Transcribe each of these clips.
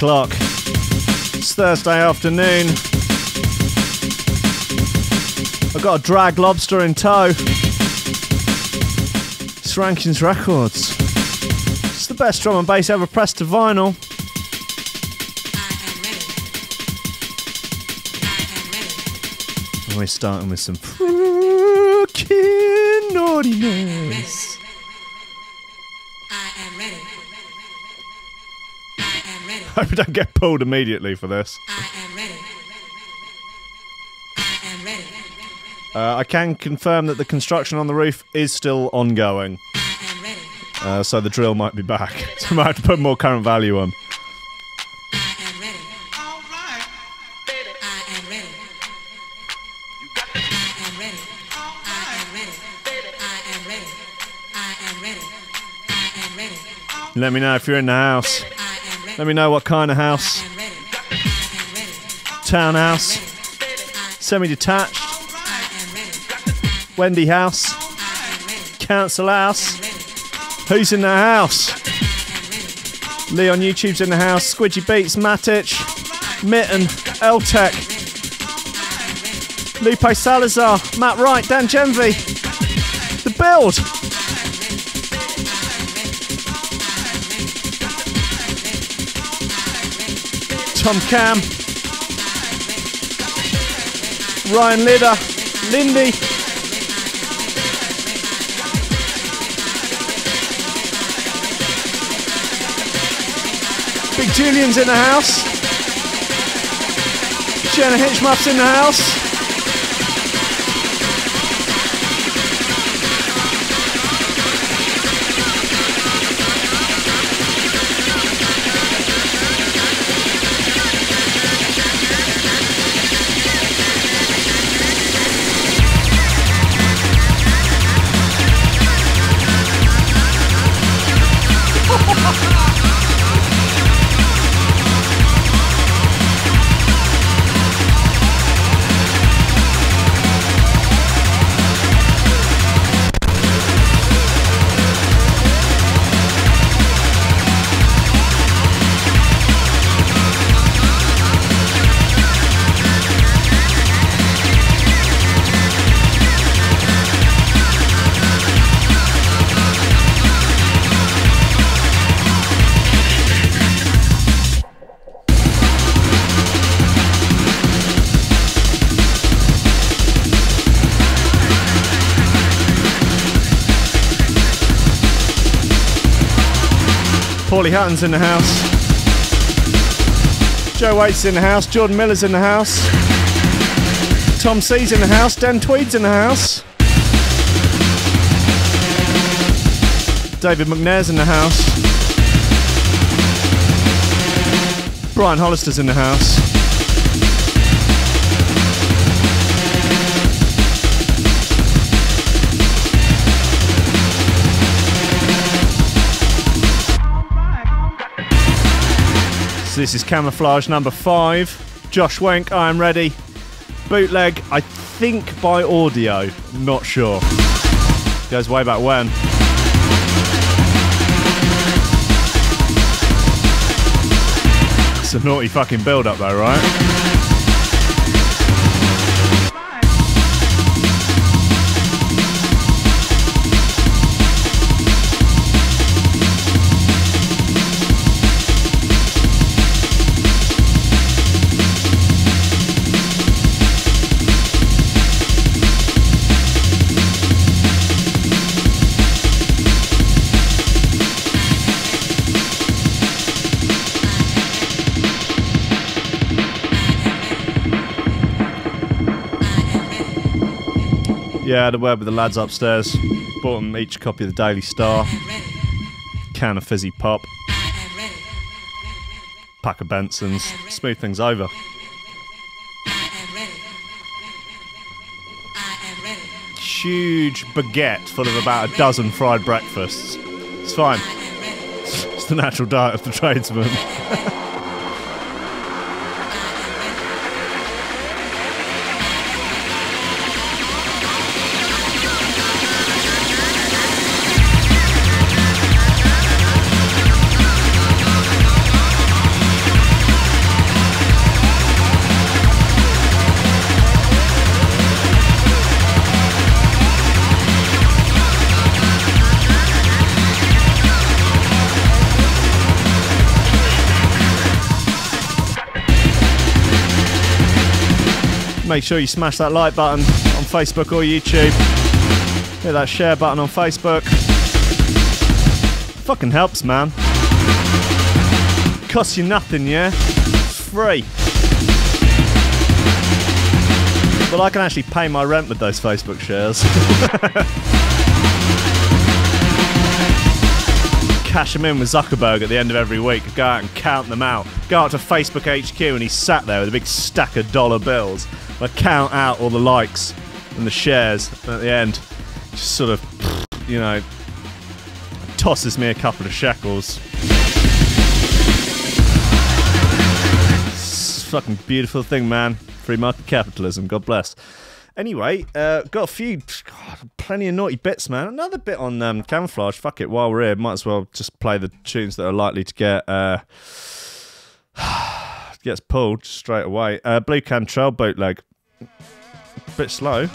o'clock. It's Thursday afternoon. I've got a drag lobster in tow. It's Rankin's Records. It's the best drum and bass ever pressed to vinyl. We're starting with some don't get pulled immediately for this. I am ready. I am ready. Uh, I can confirm that the construction on the roof is still ongoing. Uh, so the drill might be back. So I might have to put more current value on. Let me know if you're in the house. Let me know what kind of house. Townhouse. Semi detached. Wendy House. Council House. Who's in the house? Lee on YouTube's in the house. Squidgy Beats, Matic, Mitten, Eltec, Lupe Salazar, Matt Wright, Dan Genvy. The build. Tom Camm. Ryan Lidder. Lindy. Big Julian's in the house. Jenna Hitchmuff's in the house. Pauly Hutton's in the house. Joe Waite's in the house. Jordan Miller's in the house. Tom C's in the house. Dan Tweed's in the house. David McNair's in the house. Brian Hollister's in the house. This is camouflage number five. Josh Wink, I am ready. Bootleg, I think by audio, not sure. Goes way back when. It's a naughty fucking build up though, right? Yeah, I had a word with the lads upstairs. Bought them each a copy of the Daily Star. Can of fizzy pop. Pack of Bensons. Smooth things over. Huge baguette full of about a dozen fried breakfasts. It's fine. It's the natural diet of the tradesman. Make sure you smash that like button on Facebook or YouTube. Hit that share button on Facebook. Fucking helps, man. Costs you nothing, yeah? Free. But I can actually pay my rent with those Facebook shares. cash them in with Zuckerberg at the end of every week. Go out and count them out. Go out to Facebook HQ and he's sat there with a big stack of dollar bills. I count out all the likes and the shares at the end. Just sort of, you know, tosses me a couple of shekels. Fucking beautiful thing, man. Free market capitalism. God bless. Anyway, uh, got a few, God, plenty of naughty bits, man. Another bit on um, camouflage. Fuck it, while we're here, might as well just play the tunes that are likely to get uh, gets pulled straight away. Uh, Blu Cantrell bootleg, bit slow.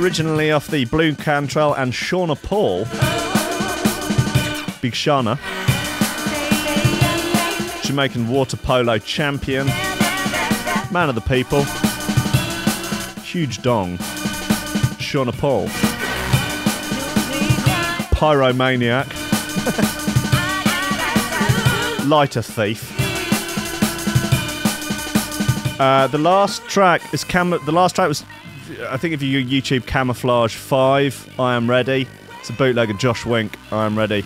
Originally off the Blu Cantrell and Shauna Paul. Big Shauna. Jamaican water polo champion, man of the people, huge dong, Shauna Paul, pyromaniac, lighter thief. Uh, the last track is cam. The last track was, I think, if you YouTube Camouflage Five, I am ready. It's a bootleg of Josh Wink. I am ready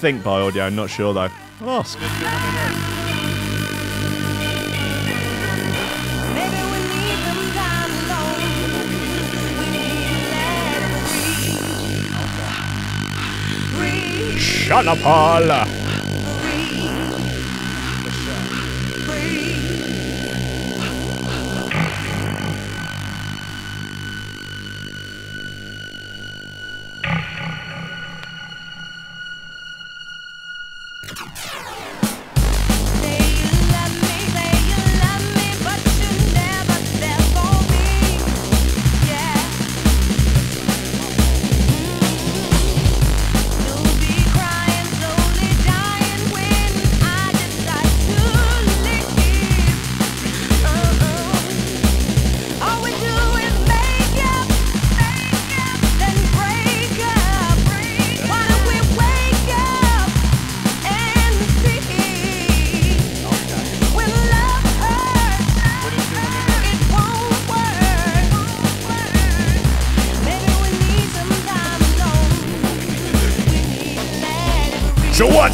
think by audio, not sure though. Ask. Shut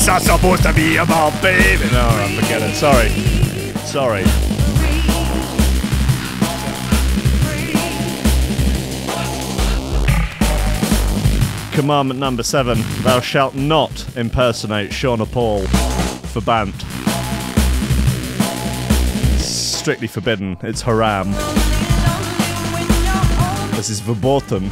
What's that supposed to be about, baby? No, no, forget it. Sorry. Sorry. Commandment number seven Thou shalt not impersonate Shauna Paul for Bant. Strictly forbidden. It's haram. This is verboten.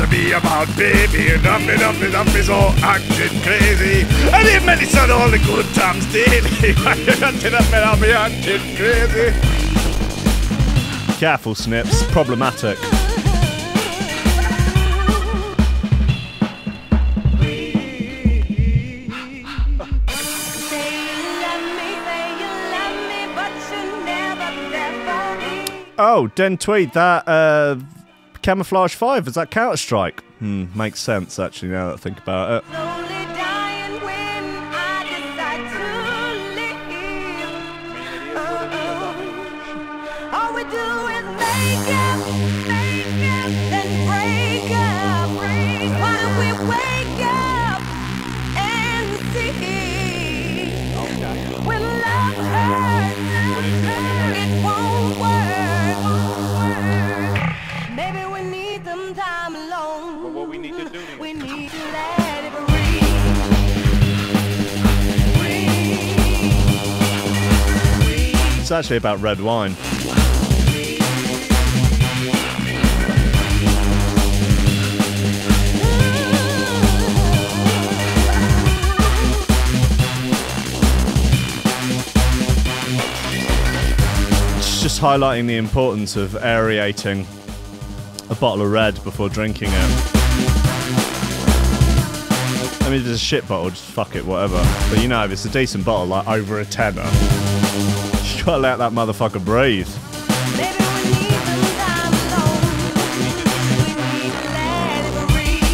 to be about, baby. Enough, enough, enough is all acting crazy. And if many said all the good times daily, until I met I'll be acting crazy. Careful, Snips. Problematic. Oh, Den Tweed, that uh, Camouflage 5, is that Counter Strike? Hmm, makes sense actually now that I think about it. It's actually about red wine. It's just highlighting the importance of aerating a bottle of red before drinking it. I mean, if it's a shit bottle, just fuck it, whatever. But you know, if it's a decent bottle, like over a tenner, gotta let that motherfucker breathe. Maybe we need some time alone. We need to let it breathe.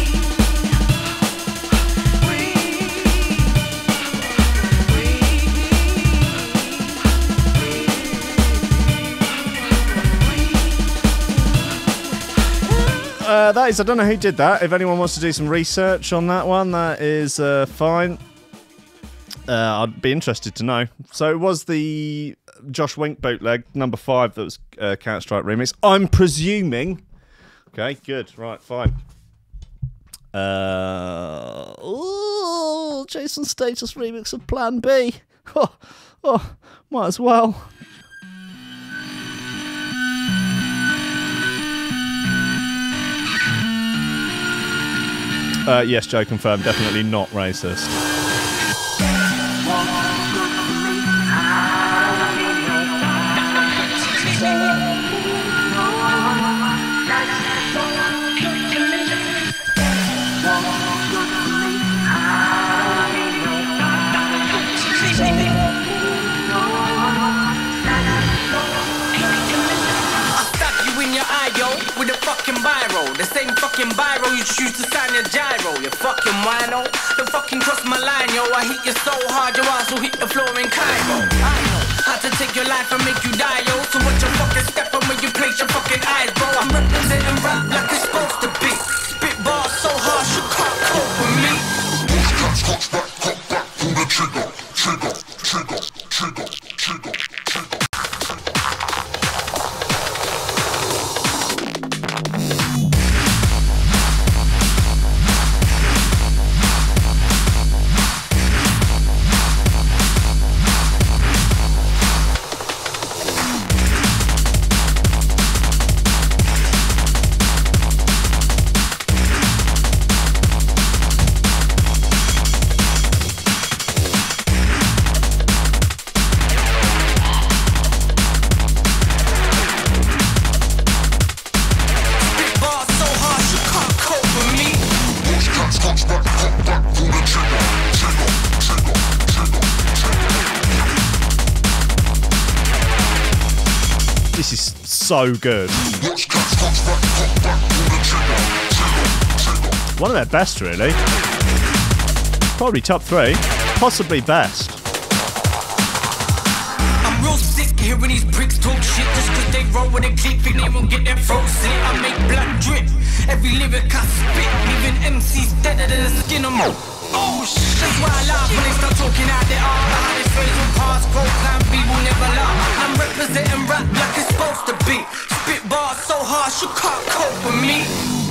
Uh, that is, I don't know who did that. If anyone wants to do some research on that one, that is uh, fine. Uh, I'd be interested to know. So it was the Josh Wink bootleg number five that was uh, Counter Strike remix. I'm presuming. Okay, good. Right, fine. Uh, ooh, Chase and Status remix of Plan B. Oh, oh, might as well. Uh, yes, Joe confirmed. Definitely not racist. Same fucking biro you choose to sign your gyro. You fucking wino. Don't fucking cross my line, yo. I hit you so hard, your ass will hit the floor in Cairo. I know how to take your life and make you die, so good. One of their best, really. Probably top three. Possibly best. I'm real sick hearing these pricks talk shit just cause they roll with a they won't get their slit. I make blood drip, every lyric I spit, leaving MCs deader than the skin mo. Oh shit, that's why I laugh when they start talking out their never laugh. I'm representing rap like it's supposed to be. Spit bars so harsh you can't cope with me.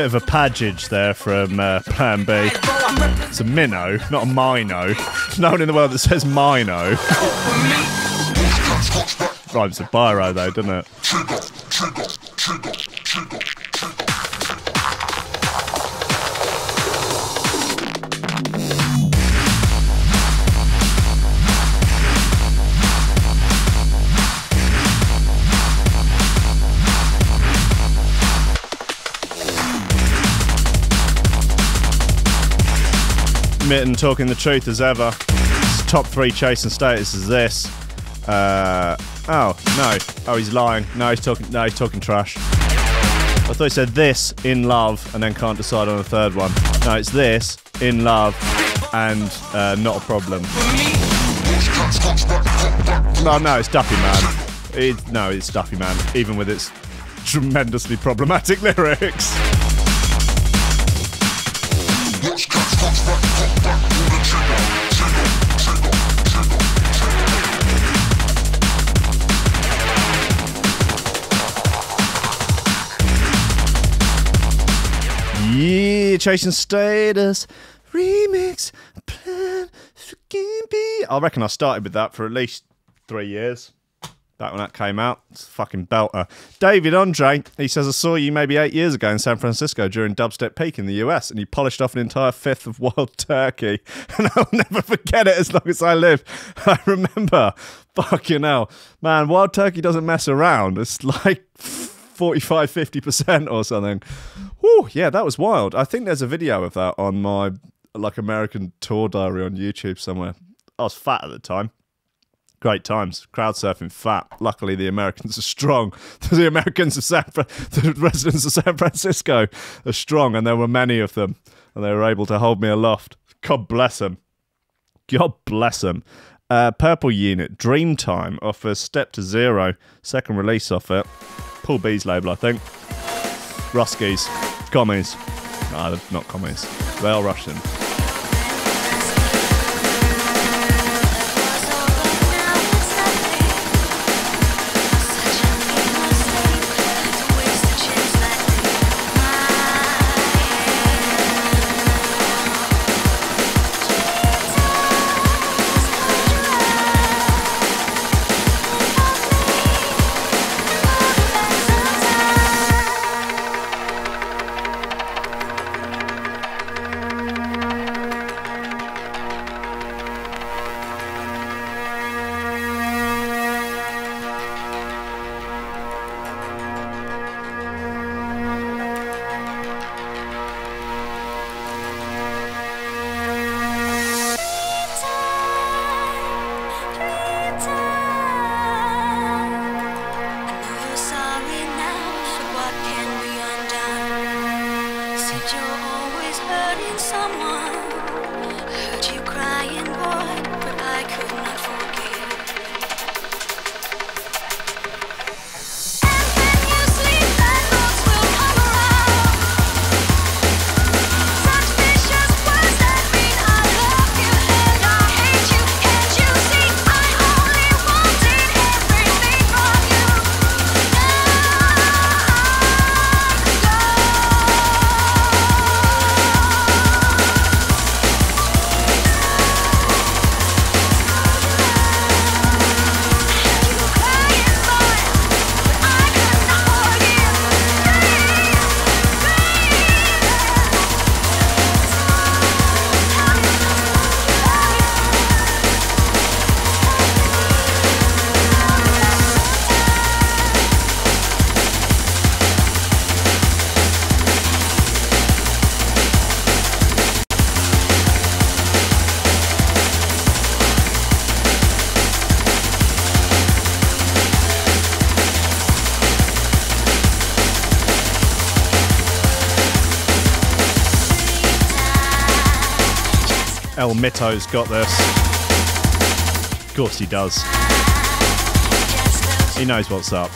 Bit of a pageage there from uh, Plan B. It's a minnow, not a mino. No one in the world that says mino. Rhymes with biro though, doesn't it? Mitten talking the truth as ever. His top three Chase and Status is this. Uh, oh no! Oh, he's lying. No, he's talking. No, he's talking trash. I thought he said this in love and then can't decide on a third one. No, it's this in love and uh, not a problem. No, no, it's Duppy Man. It, no, it's Duppy Man, even with its tremendously problematic lyrics. Yeah, Chase and Status remix plan fucking B. I reckon I started with that for at least three years. Back when that came out, it's fucking belter. David Andre, he says, I saw you maybe eight years ago in San Francisco during Dubstep Peak in the US, and you polished off an entire fifth of Wild Turkey. And I'll never forget it as long as I live. I remember, fucking hell. Man, Wild Turkey doesn't mess around. It's like 45 50% or something. Whew, yeah, that was wild. I think there's a video of that on my like American tour diary on YouTube somewhere. I was fat at the time. Great times. Crowd surfing fat. Luckily, the Americans are strong. The Americans of San Fran- the residents of San Francisco are strong, and there were many of them, and they were able to hold me aloft. God bless them. God bless them. Uh, Purple Unit, Dreamtime offers Step to Zero, second release off it. Paul B's label, I think. Ruskies, commies. No, not commies. They are Russian. El Mito's got this. Of course he does. He knows what's up.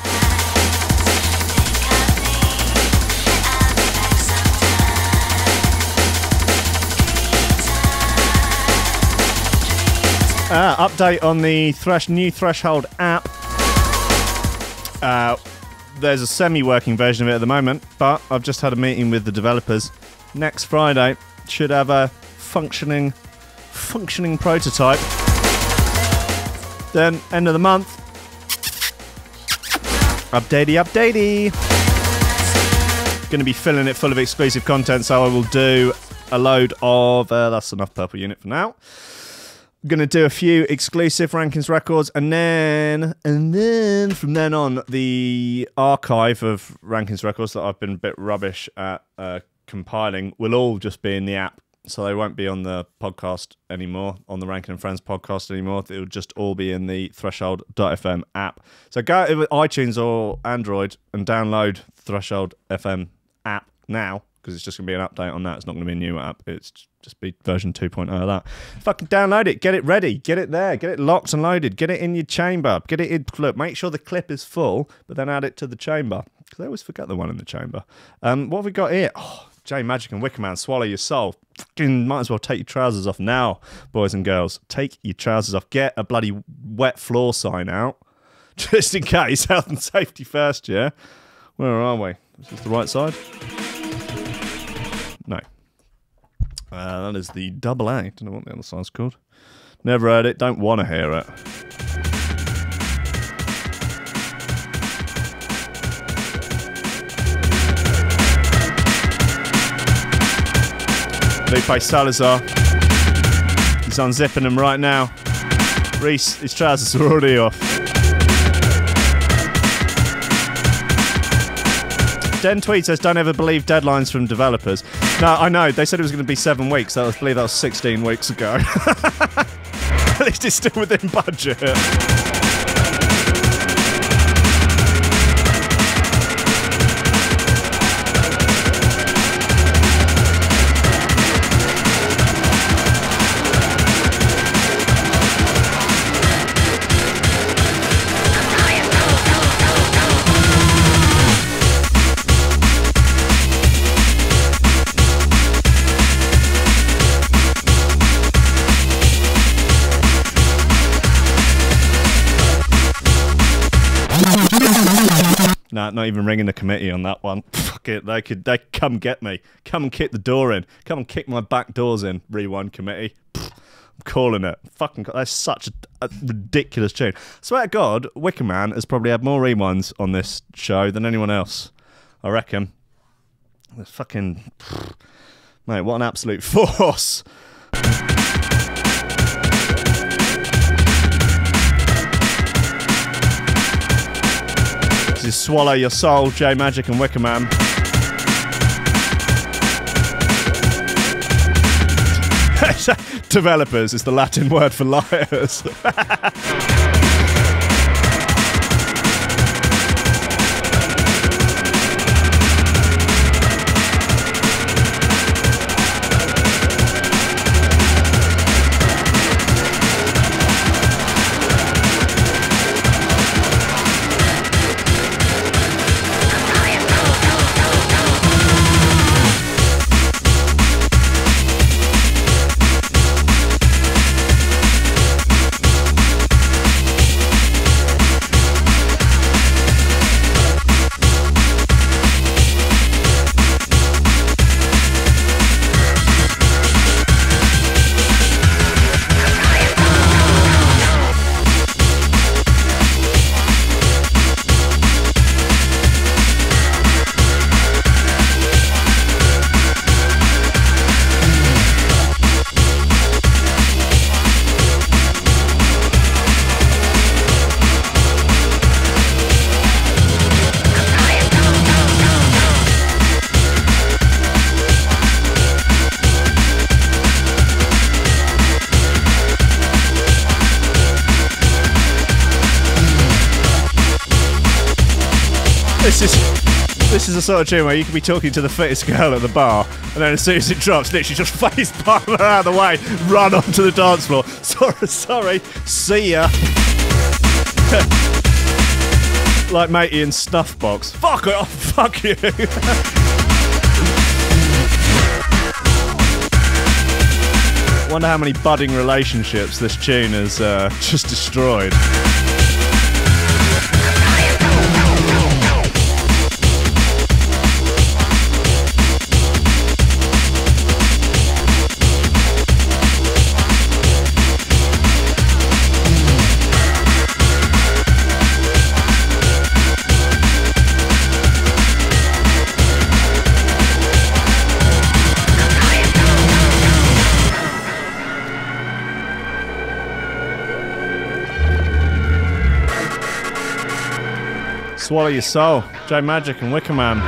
Uh, update on the Thresh new Threshold app. Uh, there's a semi-working version of it at the moment, but I've just had a meeting with the developers. Next Friday should have a functioning, functioning prototype. Then end of the month, updatey, updatey. Going to be filling it full of exclusive content, so I will do a load of. Uh, that's enough purple unit for now going to do a few exclusive Rankin's Records and then and then from then on the archive of Rankin's Records that i've been a bit rubbish at uh, compiling will all just be in the app so they won't be on the podcast anymore on the ranking and friends podcast anymore. It'll just all be in the threshold.fm app. So go to itunes or android and download threshold fm app now because it's just going to be an update on that. It's not going to be a new app. It's just be version 2.0 of that. Fucking download it, get it ready, get it there, get it locked and loaded, get it in your chamber, get it in. Look, make sure the clip is full, but then add it to the chamber. Because I always forget the one in the chamber. Um, what have we got here? Oh, J Magik and Wickaman, swallow your soul. Fucking might as well take your trousers off now, boys and girls. Take your trousers off. Get a bloody wet floor sign out, just in case. Health and safety first, yeah. Where are we? Is this the right side? No. Uh, that is the double A. Don't know what the other side's called. Never heard it. Don't want to hear it. Lupe Salazar. He's unzipping them right now. Reese, his trousers are already off. Den Tweed says, "Don't ever believe deadlines from developers." No, I know they said it was going to be seven weeks. I believe that was 16 weeks ago. At least it's still within budget. Not even ringing the committee on that one. Fuck it, they could they come get me. Come and kick the door in. Come and kick my back doors in. Rewind committee. I'm calling it. Fucking, that's such a, a ridiculous tune. Swear to God, Wickaman has probably had more rewinds on this show than anyone else. I reckon. It's fucking, pfft. mate, what an absolute force. Is Swallow Your Soul, J Magik and Wickaman. Developers is the Latin word for liars. sort of tune where you can be talking to the fittest girl at the bar, and then as soon as it drops, literally just face palm her out of the way, run onto the dance floor. Sorry, sorry, see ya. like matey in Snuff Box. Fuck it off, fuck you. I wonder how many budding relationships this tune has uh, just destroyed. Swallow Your Soul, J Magik and Wickaman.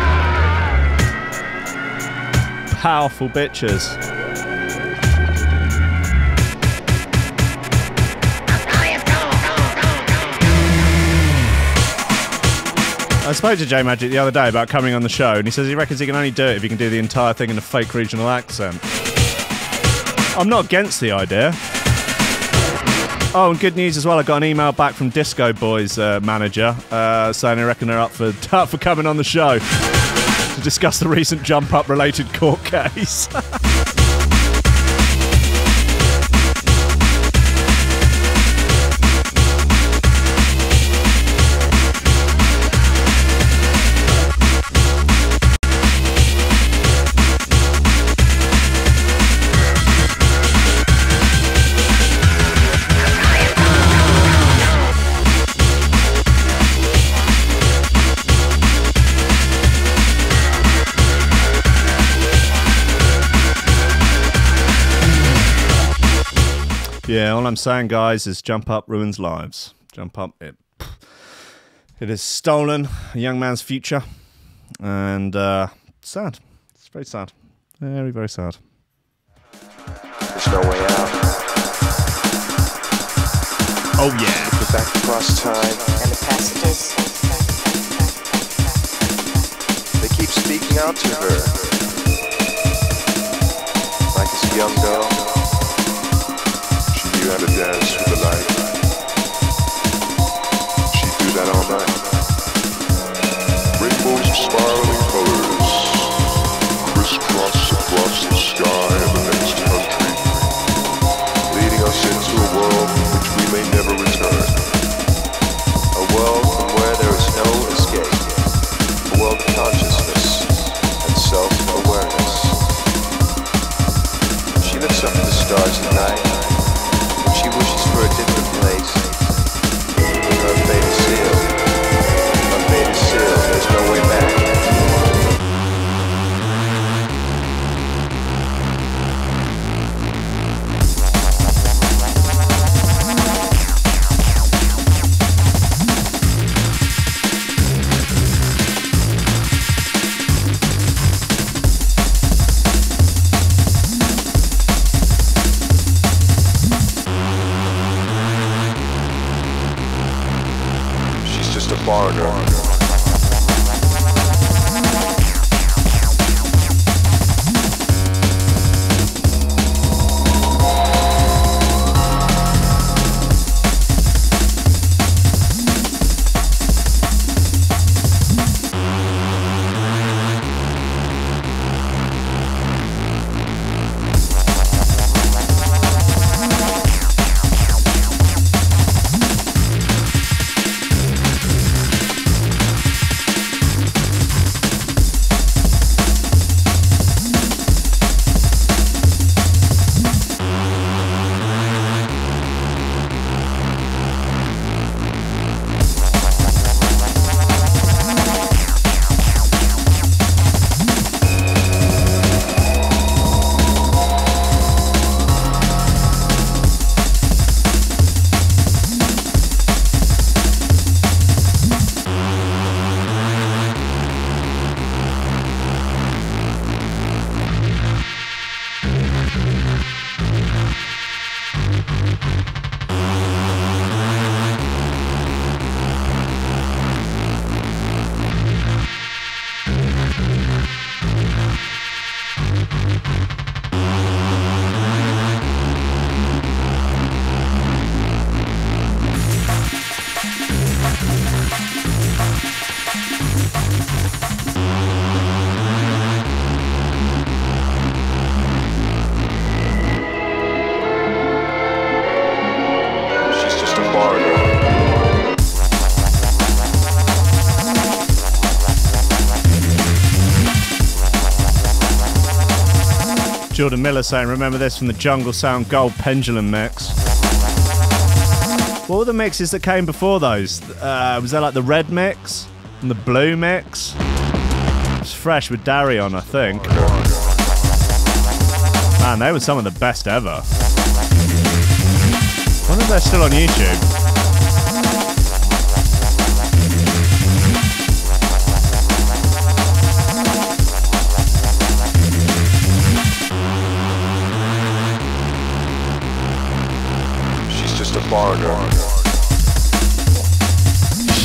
Powerful bitches. I spoke to J Magik the other day about coming on the show, and he says he reckons he can only do it if he can do the entire thing in a fake regional accent. I'm not against the idea. Oh, and good news as well. I got an email back from Disco Boys uh, manager uh, saying they reckon they're up for up for coming on the show to discuss the recent jump up related court case. yeah, all I'm saying, guys, is jump up ruins lives. Jump up it. It has stolen a young man's future, and uh, sad. It's very sad. Very, very sad. There's no way out. Oh yeah. We're back across time. And the passengers? They keep speaking out to her. Like this young girl. She knew how to dance with the light. She'd do that all night. Jordan Miller saying, remember this from the Jungle Sound Gold Pendulum mix. What were the mixes that came before those? Uh, was there like the red mix and the blue mix? It's fresh with Darion, I think. Man, they were some of the best ever. I wonder if they're still on YouTube.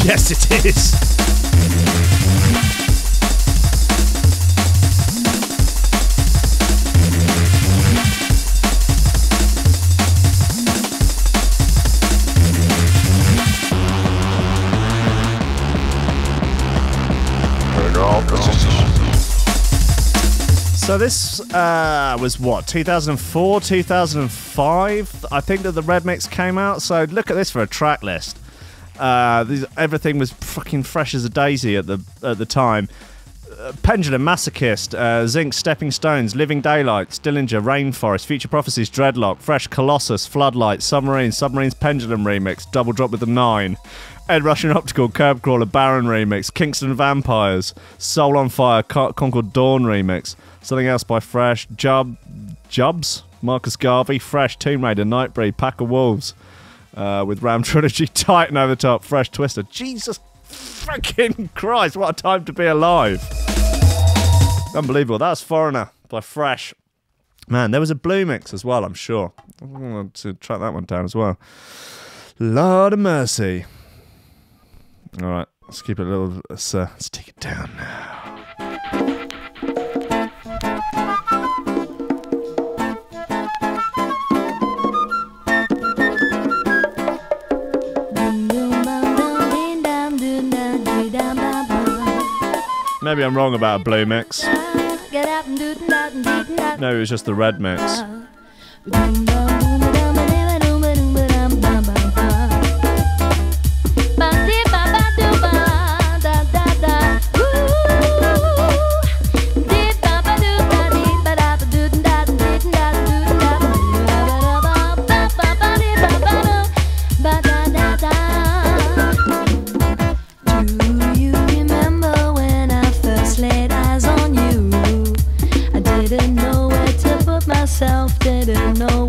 Yes, it is. So this uh, was what 2004, 2005. I think that the Red Mix came out. So look at this for a track list. Uh, these, everything was fucking fresh as a daisy at the at the time. Uh, Pendulum, Masochist, uh, Zinc, Stepping Stones, Living Daylights, Dillinja, Rainforest, Future Prophecies, Dreadlock, Fresh, Colossus, Floodlight, Submarine, Submarine's Pendulum remix, Double Drop with the Nine, Ed Rush and Optical, Curb Crawler, Baron remix, Kingston Vampires, Soul on Fire, Con- Concord Dawn remix, something else by Fresh, Jub, Jubs, Marcus Garvey, Fresh, Tomb Raider, Nightbreed, Pack of Wolves, uh, with Ram Trilogy, Titan over the top, Fresh Twister. Jesus fucking Christ, what a time to be alive! Unbelievable. That's Foreigner by Fresh. Man, there was a Blue Mix as well, I'm sure. I want to track that one down as well. Lord of mercy. All right, let's keep it a little. Let's, uh, let's take it down now. Maybe I'm wrong about a Blue Mix. Maybe it was just the Red Mix. Didn't know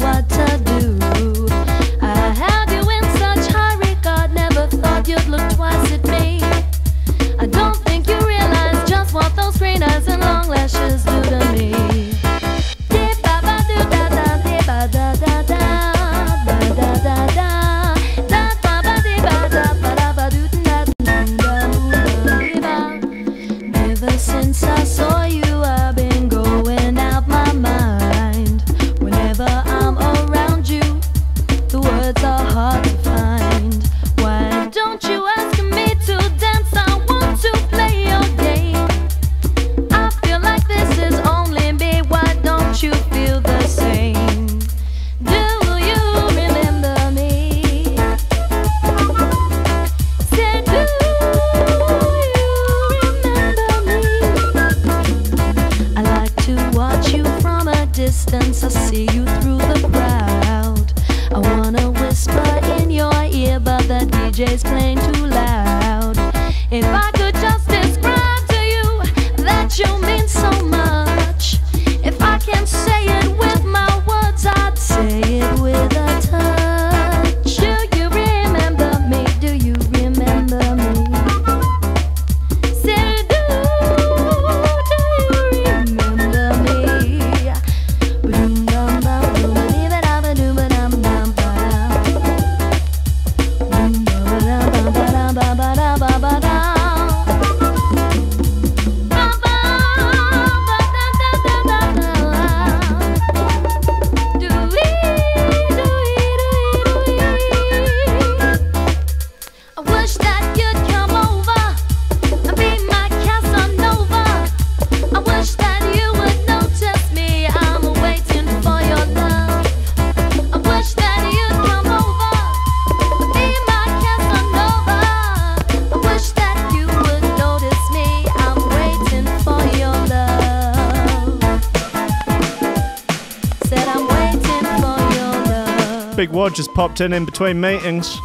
Wad just popped in in between meetings.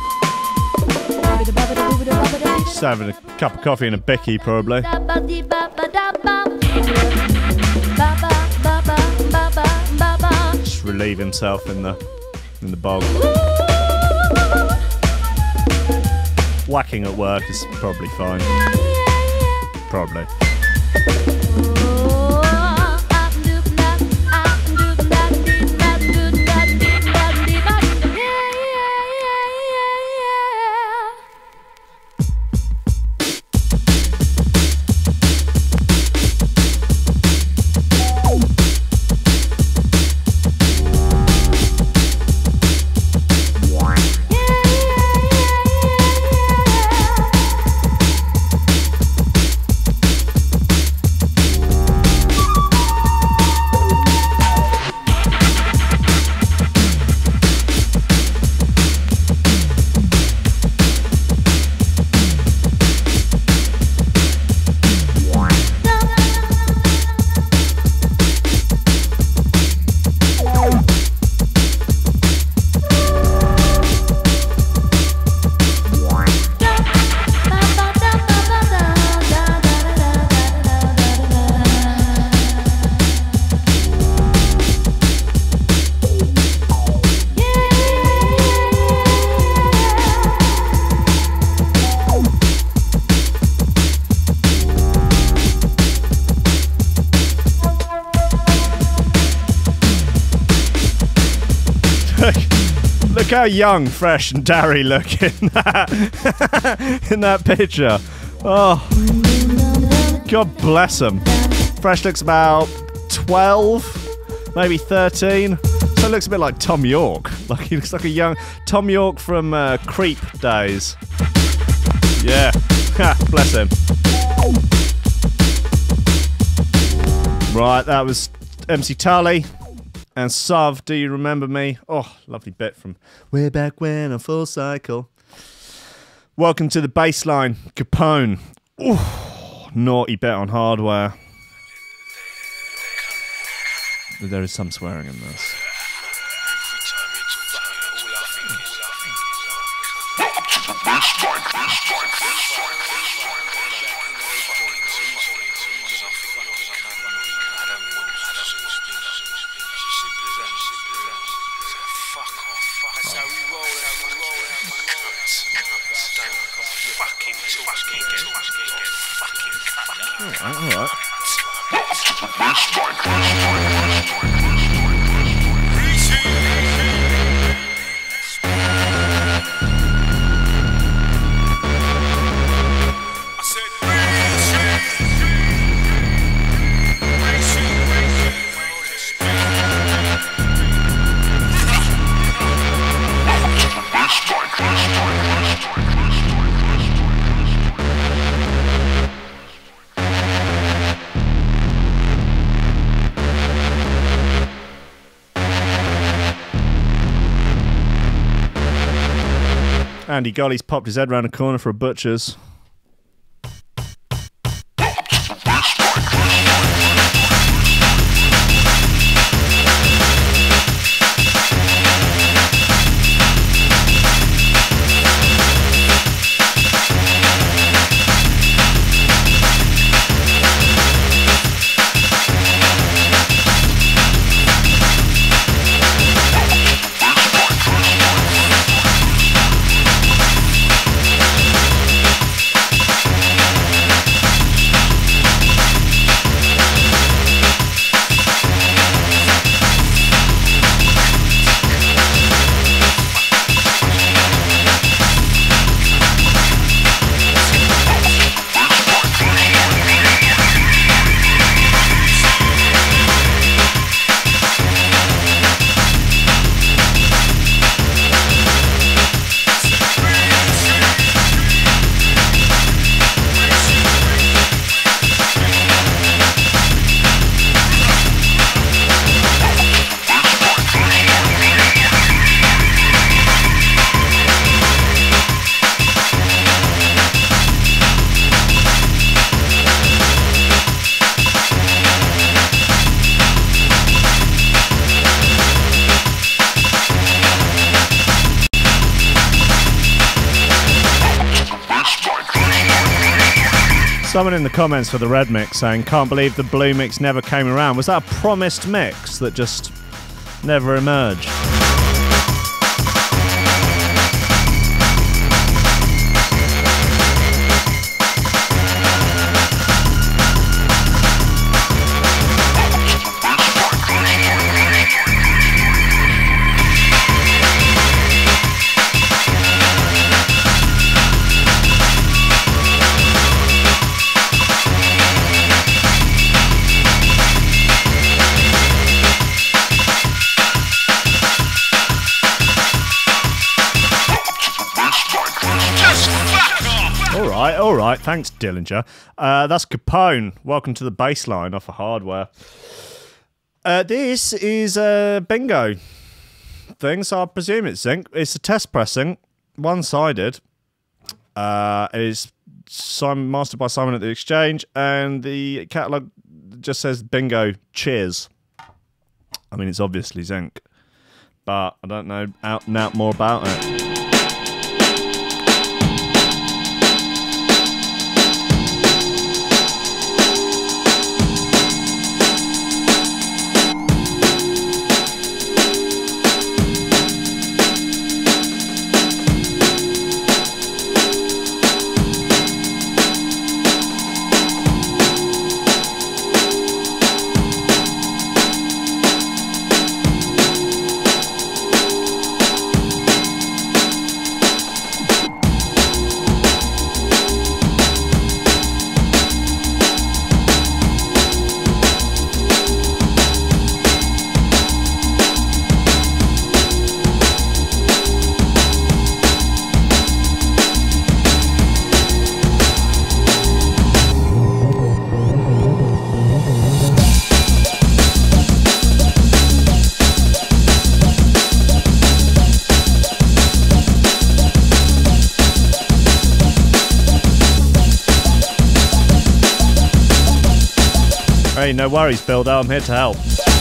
Just having a cup of coffee and a bicky, probably. Just relieve himself in the in the bog. Whacking at work is probably fine. Probably. How young, fresh, and Darry look in that, in that picture. Oh, God bless him. Fresh looks about 12, maybe 13. So looks a bit like Thom Yorke. Like he looks like a young Thom Yorke from uh, Creep days. Yeah, bless him. Right, that was MC Tully and Suv. Do you remember me? Oh, lovely bit from way back when a full cycle. Welcome to the Bassline, Capone. Ooh, naughty bit on hardware. There is some swearing in this. All right. Andy Golly's popped his head round a corner for a butcher's. Comments for the red mix saying, "Can't believe the blue mix never came around." Was that a promised mix that just never emerged? Thanks, Dillinger. Uh, that's Capone. Welcome to the Bassline off of hardware. Uh, this is a bingo thing, so I presume it's zinc. It's a test pressing, one sided. Uh, it is Simon, mastered by Simon at the Exchange, and the catalogue just says bingo, cheers. I mean, it's obviously zinc, but I don't know out and out more about it. No worries, Builder. I'm here to help.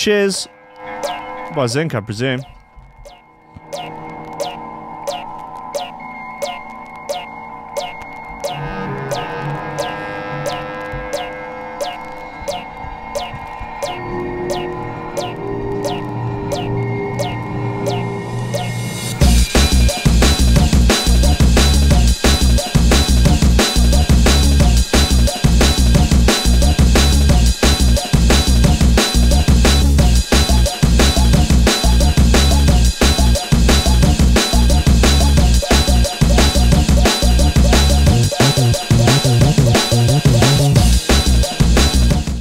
Cheers by Zinc, I presume.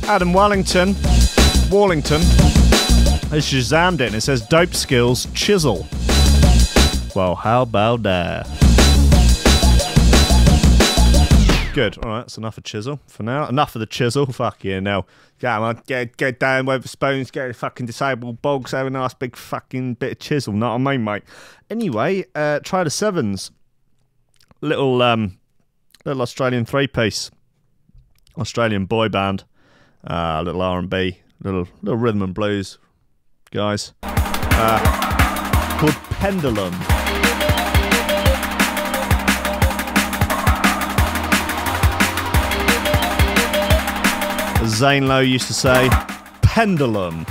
Adam Wellington, Wallington, I Shazammed it and it says dope skills chisel. Well, how about that? Good. All right, that's enough of chisel for now. Enough of the chisel. Fuck yeah, now. Come on, get get down with the spoons, get a fucking disabled bogs, have a nice big fucking bit of chisel. Not on me, mate. Anyway, uh, try the sevens. Little um, little Australian three piece, Australian boy band, uh, little R and B, little little rhythm and blues, guys. Uh, called Pendulum. As Zane Lowe used to say, pendulum.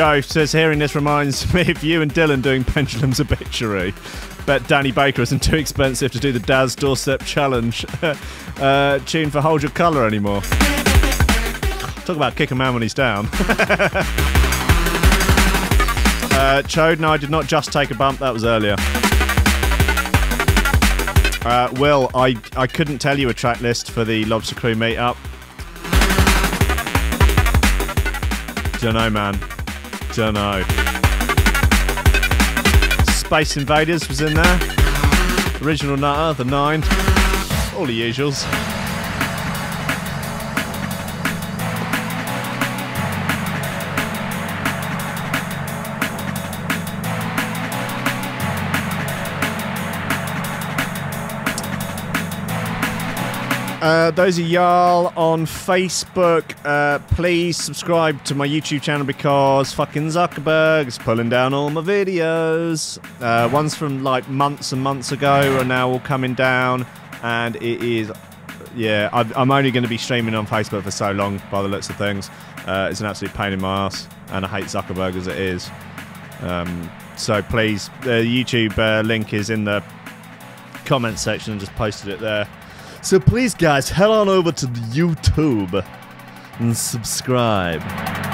Joe says, hearing this reminds me of you and Dylan doing Pendulum's obituary. Bet Danny Baker isn't too expensive to do the Daz Doorstep Challenge uh, tune for Hold Your Colour anymore. Talk about kick a man when he's down. uh, Chode, no, I did not just take a bump. That was earlier. Uh, Will, I, I couldn't tell you a track list for the Lobster Crew meetup. Don't know, man. Don't know. Space Invaders was in there. Original Nutter, the Nine. All the usuals. Uh, those y'all on Facebook. Uh, please subscribe to my YouTube channel because fucking Zuckerberg is pulling down all my videos. Uh, ones from like months and months ago are now all coming down, and it is. Yeah, I've, I'm only going to be streaming on Facebook for so long, by the looks of things. Uh, it's an absolute pain in my ass, and I hate Zuckerberg as it is. Um, so please, the YouTube uh, link is in the comments section. Just posted it there. So please, guys, head on over to YouTube and subscribe.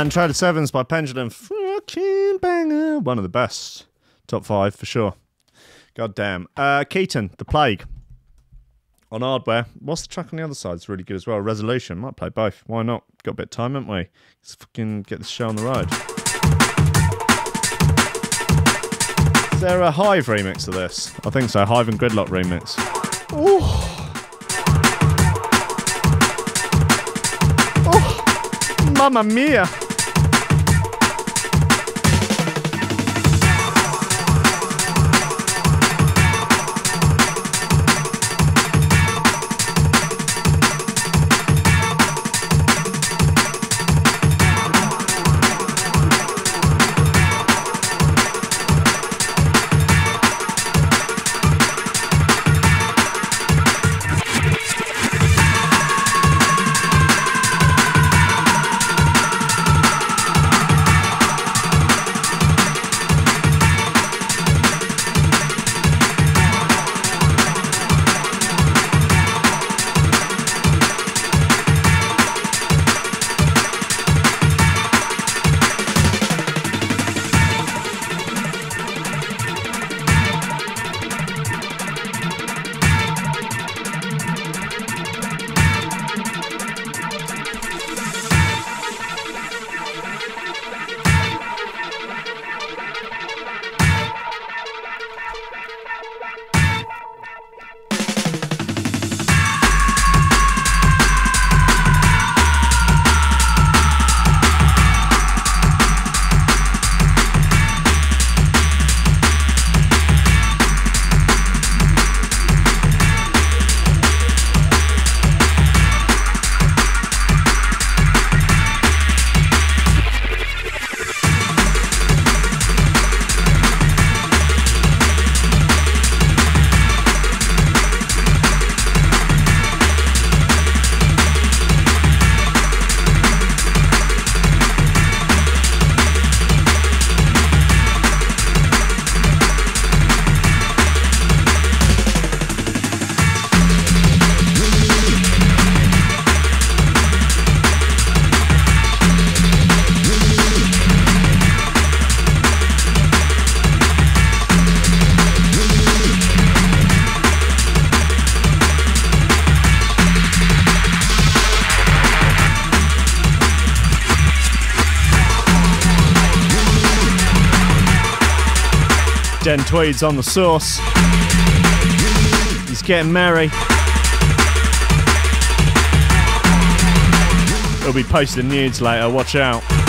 Man. Trail of Sevens by Pendulum. Fucking banger. One of the best. Top five for sure. God damn. Uh, Keaton, The Plague. On hardware. What's the track on the other side? It's really good as well. Resolution. Might play both. Why not? Got a bit of time, haven't we? Let's fucking get this show on the road. Is there a Hive remix of this? I think so. Hive and Gridlock remix. Ooh. Oh, mamma mia. Den Tweed's on the sauce. He's getting merry. He'll be posting nudes later, watch out.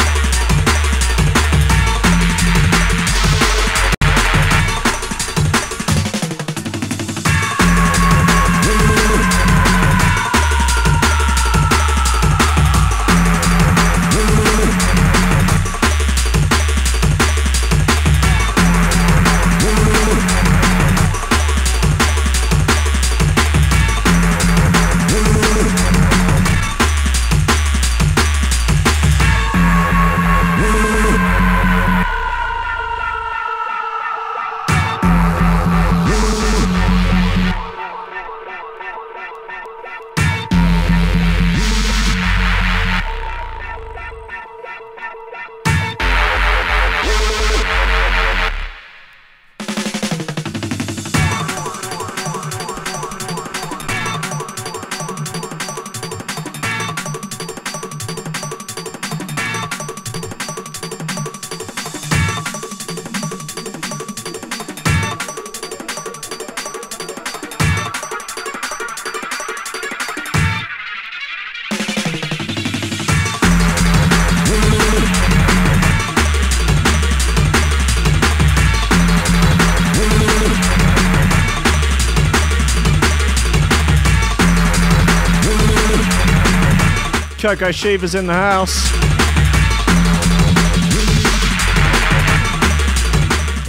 Coco Shiva's in the house.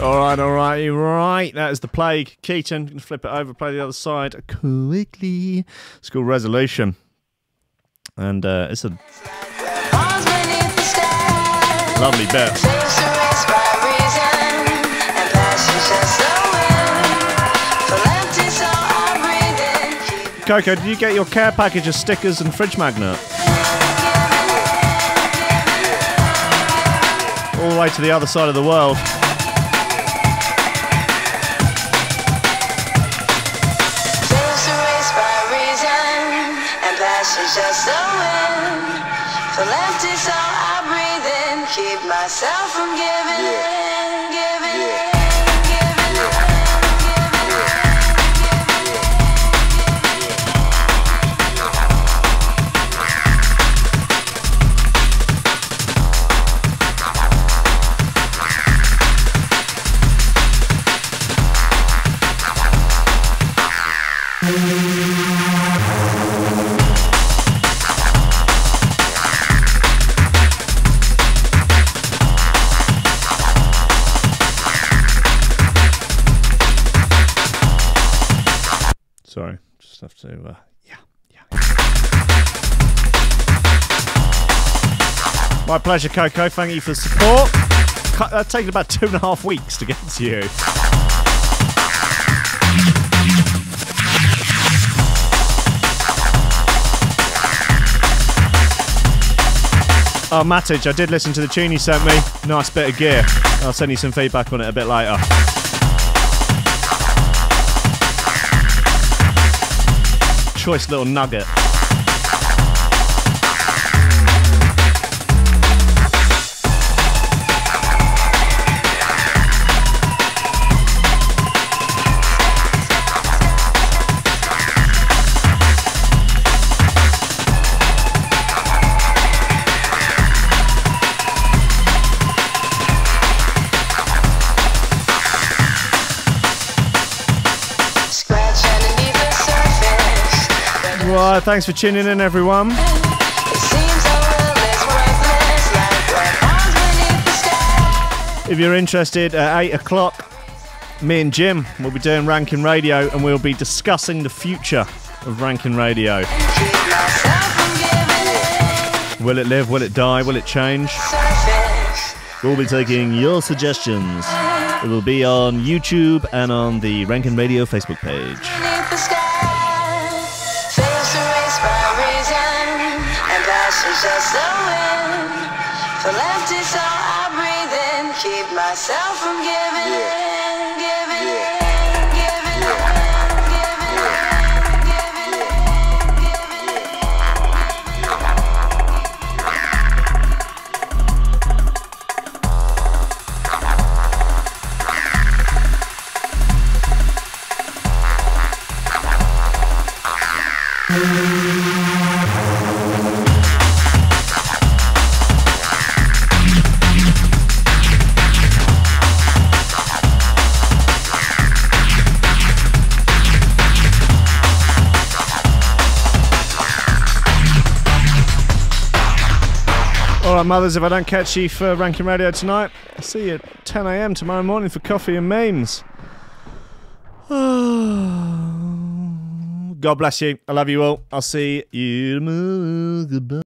All right, all right, right. That is the plague. Keaton, gonna flip it over, play the other side quickly. It's called Resolution, and uh, it's a lovely bit. Coco, did you get your care package of stickers and fridge magnet? All the way to the other side of the world. Fails to race by to. Uh, yeah, yeah. My pleasure, Coco. Thank you for the support. That's taken about two and a half weeks to get to you. Oh, Matic, I did listen to the tune you sent me. Nice bit of gear. I'll send you some feedback on it a bit later. Choice little nugget. Thanks for tuning in, everyone. If you're interested, at 8 o'clock, me and Jim will be doing Rankin Radio and we'll be discussing the future of Rankin Radio. Will it live? Will it die? Will it change? We'll be taking your suggestions. It will be on YouTube and on the Rankin Radio Facebook page. Myself from giving in, Right, mothers, if I don't catch you for Rankin Radio tonight, I'll see you at 10 a.m. tomorrow morning for coffee and memes. God bless you. I love you all. I'll see you tomorrow. Goodbye.